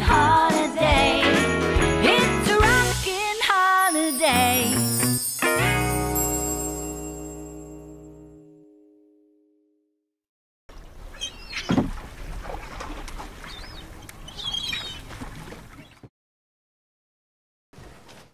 heart.